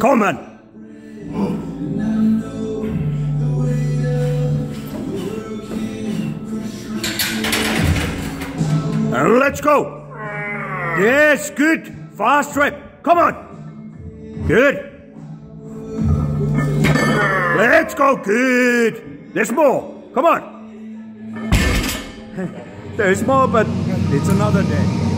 Come on. Uh, let's go. Yes, good. Fast trip. Come on. Good. Let's go. Good. There's more. Come on. There's more, but it's another day.